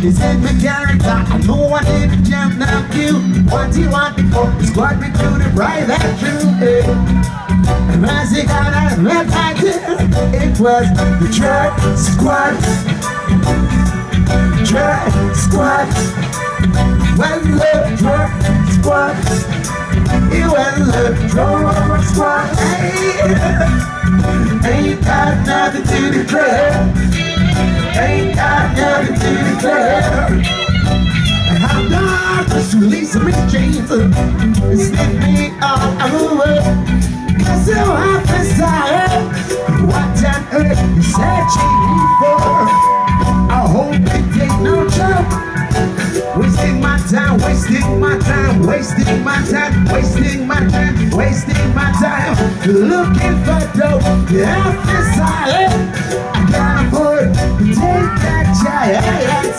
It's in my character. I know I didn't jump now cute. What do you want before? Squad recruited right that true. Yeah. Eh? And as it got out of my it was the drug squad. Drug squad. Well, the drug squad. It was the drug squad. Hey. Ain't got nothing to declare. Ain't got nothing to declare. And how darkness releasing me chains and slip me all over. Cause so I desire what on earth you searching for. I hope it take no trouble. Wasting my time, wasting my time, wasting my time, wasting my time, wasting my time. Looking for dope, yeah,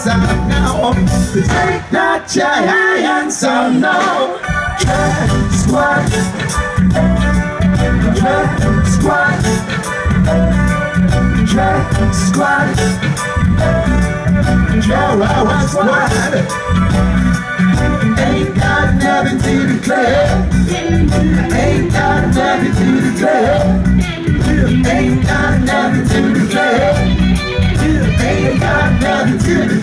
time now. To take that giant I know Can't squat Can't squat Can't Ain't got nothing to declare. Ain't got nothing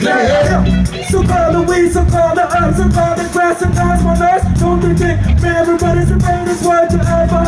So call the weed, so call the herbs, so call the grass, sometimes my nurse. Don't be think, man, everybody's a man, that's what you ever